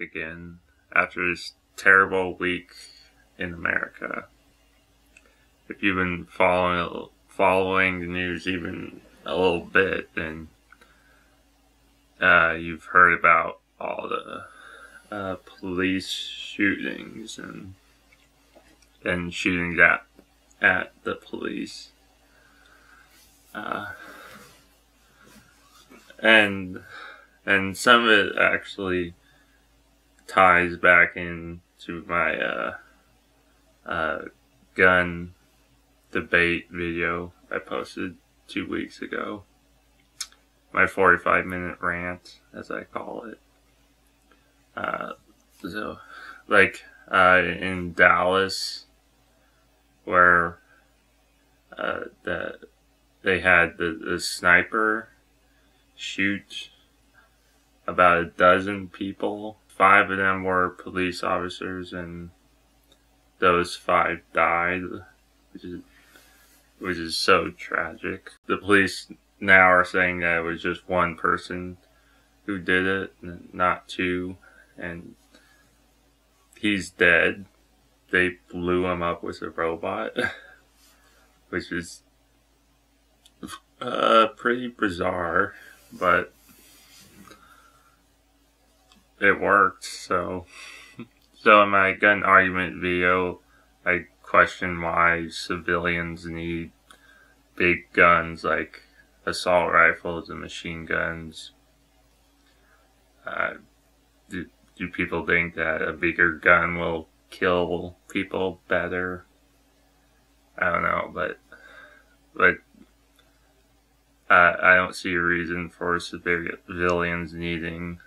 Again after this terrible week in America. If you've been following following the news even a little bit, then uh, you've heard about all the uh, police shootings and and shootings at at the police. Uh, and and some of it actually ties back into my uh, uh, gun debate video I posted two weeks ago. My 45 minute rant, as I call it. Uh, so, like, uh, in Dallas, where uh, the, they had the, the sniper shoot about a dozen people. Five of them were police officers, and those five died, which is which is so tragic. The police now are saying that it was just one person who did it, not two, and he's dead. They blew him up with a robot, which is uh, pretty bizarre, but it worked. So, so in my gun argument video, I question why civilians need big guns like assault rifles and machine guns. Uh, do, do people think that a bigger gun will kill people better? I don't know, but but uh, I don't see a reason for civilians needing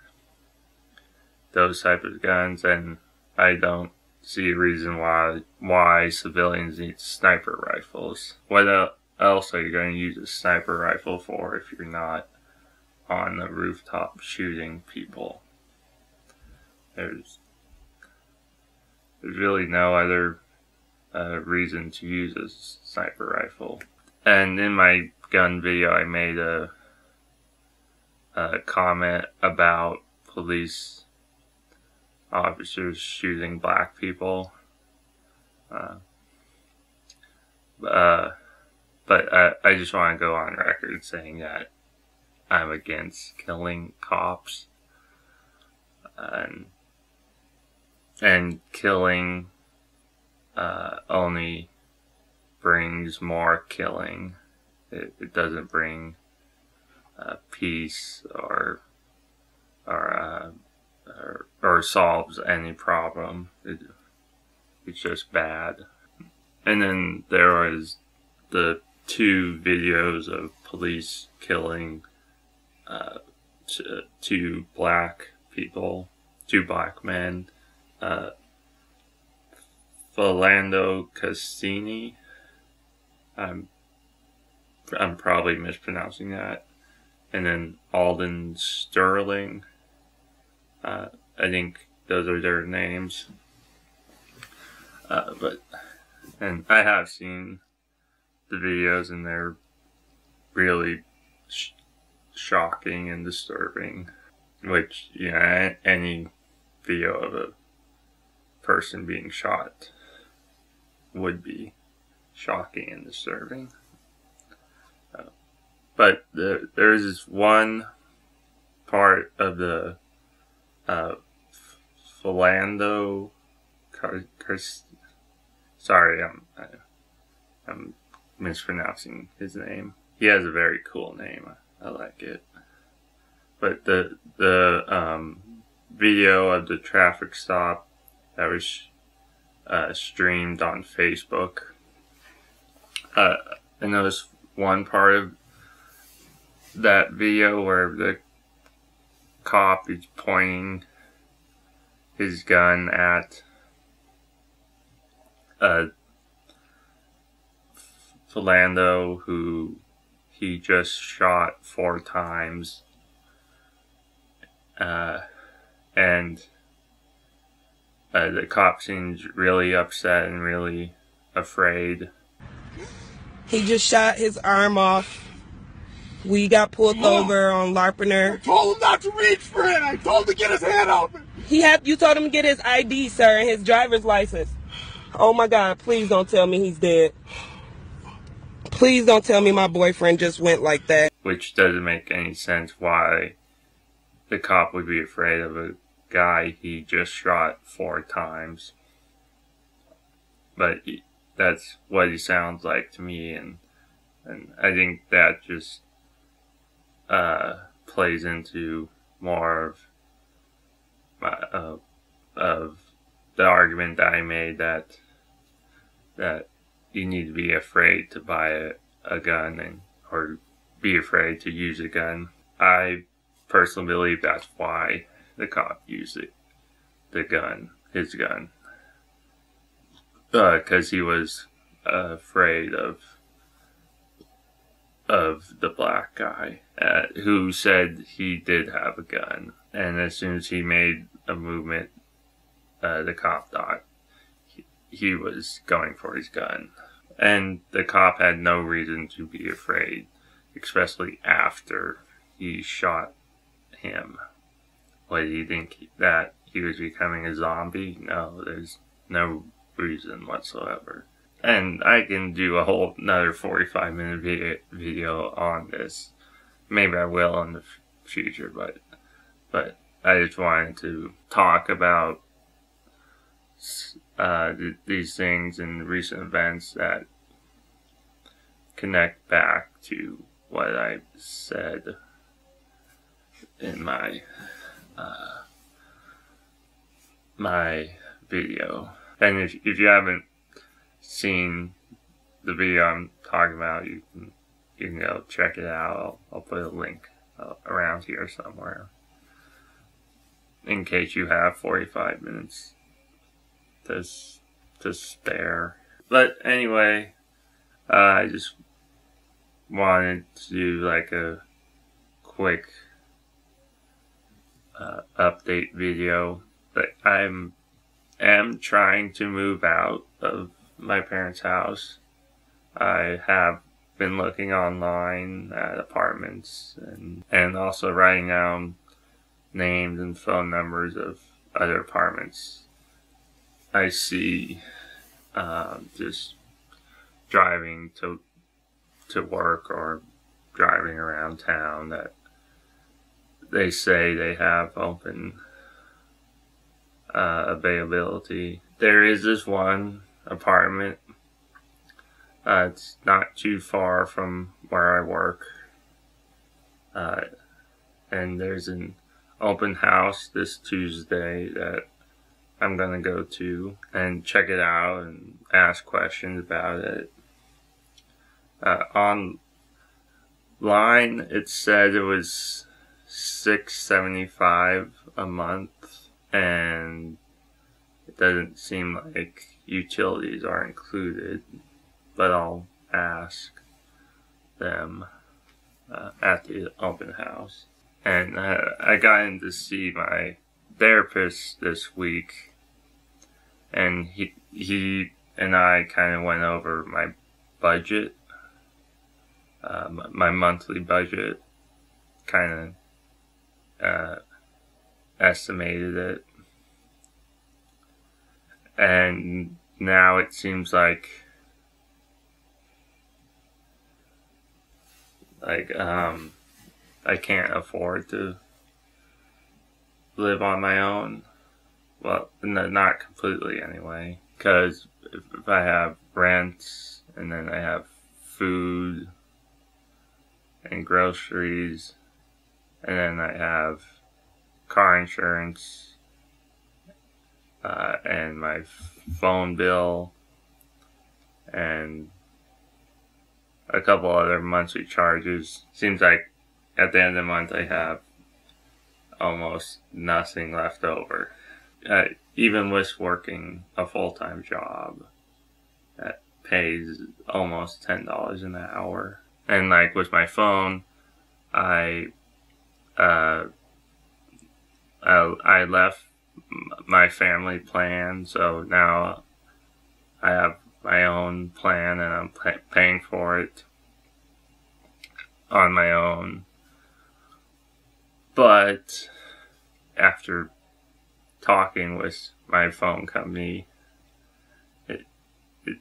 those type of guns, and I don't see a reason why why civilians need sniper rifles. What else are you going to use a sniper rifle for if you're not on the rooftop shooting people? There's there's really no other uh, reason to use a sniper rifle. And in my gun video, I made a, a comment about police officers shooting black people. Uh, uh, but I, I just want to go on record saying that I'm against killing cops and and killing uh, only brings more killing. It, it doesn't bring uh, peace or or uh, or, or solves any problem. It, it's just bad. And then there was the two videos of police killing uh, two black people, two black men. Uh, Philando Castile. I'm I'm probably mispronouncing that. And then Alton Sterling. Uh, I think those are their names. Uh, but, and I have seen the videos and they're really sh- shocking and disturbing. Which, you know, any video of a person being shot would be shocking and disturbing. Uh, but the, there's this one part of the uh, Philando. Car- Car- sorry, I'm I, am mispronouncing his name. He has a very cool name. I, I like it. But the the um, video of the traffic stop that was uh, streamed on Facebook. Uh, I noticed one part of that video where the cop is pointing his gun at uh, Philando, who he just shot four times. Uh, and uh, the cop seems really upset and really afraid. He just shot his arm off We got pulled over on Larpenteur. I told him not to reach for it. I told him to get his hand out. He had you told him to get his ID, sir, and his driver's license. Oh my God! Please don't tell me he's dead. Please don't tell me my boyfriend just went like that. Which doesn't make any sense. Why the cop would be afraid of a guy he just shot four times. But he, that's what he sounds like to me, and and I think that just uh, plays into more of my, uh, of the argument that I made that that you need to be afraid to buy a, a gun and or be afraid to use a gun. I personally believe that's why the cop used it, the gun, his gun, because uh, he was afraid of of the black guy uh, who said he did have a gun, and as soon as he made a movement, uh, the cop thought he, he was going for his gun, and the cop had no reason to be afraid, especially after he shot him. What do you think that he was becoming a zombie? No, there's no reason whatsoever and I can do a whole another 45 minute video, video on this. Maybe I will in the future, but but I just wanted to talk about uh, th- these things and recent events that connect back to what I said in my uh, my video. And if, if you haven't seen the video I'm talking about, you can you can go check it out. I'll, I'll put a link uh, around here somewhere in case you have 45 minutes to to spare. But anyway, uh, I just wanted to do like a quick uh, update video. But I'm am trying to move out of my parents' house. I have been looking online at apartments and, and also writing down names and phone numbers of other apartments. I see um, just driving to to work or driving around town that they say they have open uh, availability. There is this one apartment. Uh, it's not too far from where I work. Uh, and there's an open house this Tuesday that I'm gonna go to and check it out and ask questions about it. Uh, online, it said it was six seventy five a month, and it doesn't seem like utilities are included, but I'll ask them uh, at the open house. And uh, I got in to see my therapist this week, and he he and I kind of went over my budget, uh, my monthly budget, kind of uh, estimated it and now it seems like like um I can't afford to live on my own. Well, no, not completely anyway, because if, if I have rent and then I have food and groceries, and then I have car insurance uh, and my phone bill and a couple other monthly charges. Seems like at the end of the month I have almost nothing left over. Uh, even with working a full time job that pays almost $10 an hour. And like with my phone, I, uh, I, I left my family plan. So now I have my own plan and I'm pay- paying for it on my own. But after talking with my phone company, it, it,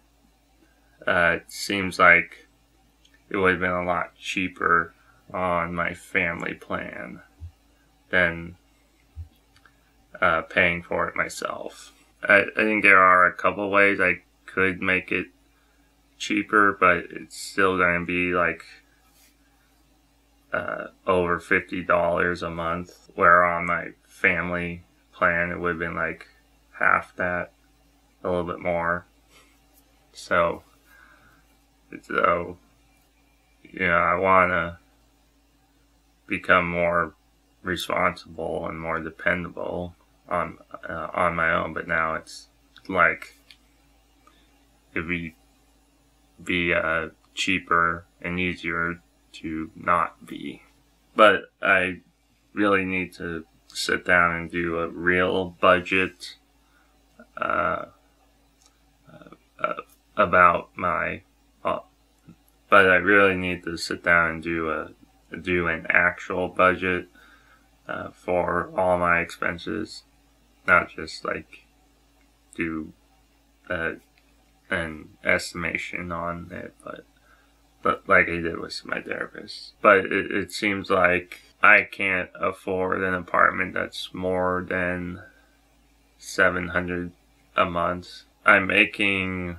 uh, it seems like it would have been a lot cheaper on my family plan than uh, paying for it myself. I, I think there are a couple ways I could make it cheaper, but it's still going to be like uh, over fifty dollars a month. Where on my family plan, it would have been like half that, a little bit more. So, so you know, I want to become more responsible and more dependable on uh, on my own. But now it's like it'd be be uh, cheaper and easier to not be. But I really need to sit down and do a real budget uh, uh, about my. Uh, but I really need to sit down and do a do an actual budget uh, for all my expenses, not just like do uh, an estimation on it, but but like I did with my therapist. But it, it seems like I can't afford an apartment that's more than seven hundred a month. I'm making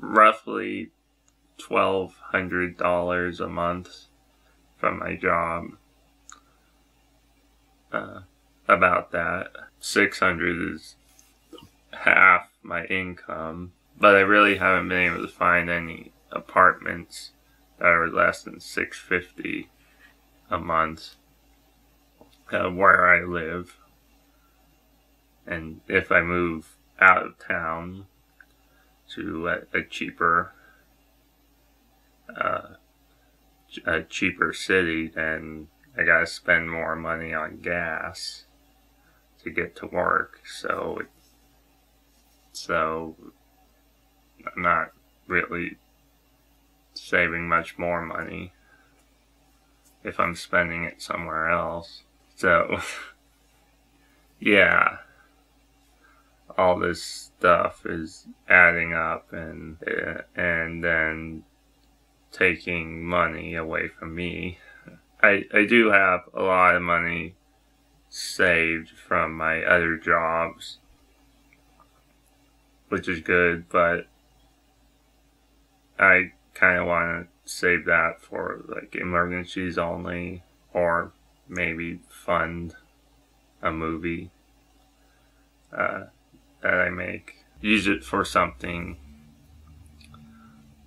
roughly twelve hundred dollars a month from my job. Uh, about that. Six hundred is half my income, but I really haven't been able to find any apartments that are less than six fifty a month uh, where I live. And if I move out of town to a, a cheaper, uh, a cheaper city, then I gotta spend more money on gas to get to work. So so I'm not really saving much more money if I'm spending it somewhere else. So, yeah, all this stuff is adding up and and then taking money away from me. I I do have a lot of money saved from my other jobs which is good, but I kind of want to save that for like emergencies only, or maybe fund a movie uh, that I make. Use it for something,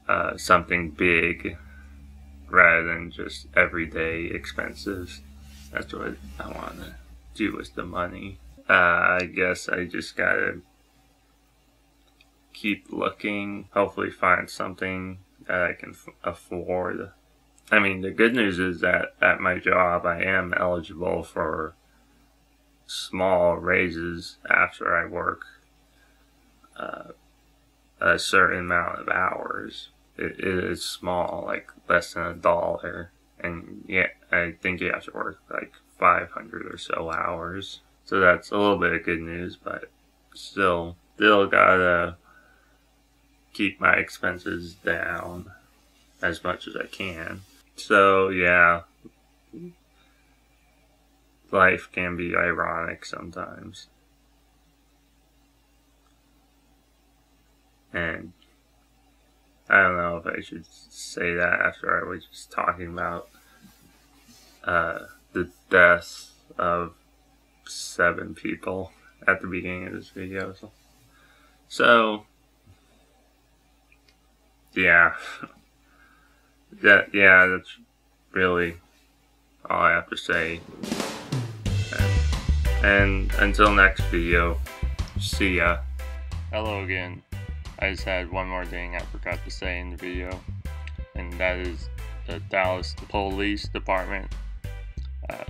uh, something big, rather than just everyday expenses. That's what I want to do with the money. Uh, I guess I just gotta keep looking, hopefully find something that I can afford. I mean, the good news is that at my job, I am eligible for small raises after I work uh, a certain amount of hours. It, it is small, like less than a dollar. And yeah, I think you have to work like 500 or so hours. So that's a little bit of good news, but still, still gotta keep my expenses down as much as I can. So, yeah, life can be ironic sometimes. And I don't know if I should say that after I was just talking about uh, the death of seven people at the beginning of this video. So, so yeah. that, yeah, that's really all I have to say. And until next video, see ya. Hello again. I just had one more thing I forgot to say in the video, and that is the Dallas Police Department uh,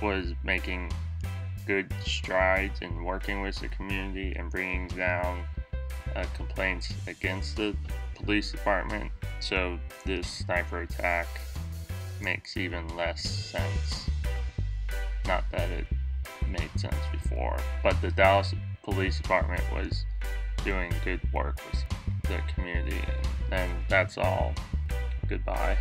was making good strides in working with the community and bringing down uh, complaints against the police department So this sniper attack makes even less sense. Not that it made sense before, but the Dallas Police Department was doing good work with the community, and that's all. Goodbye.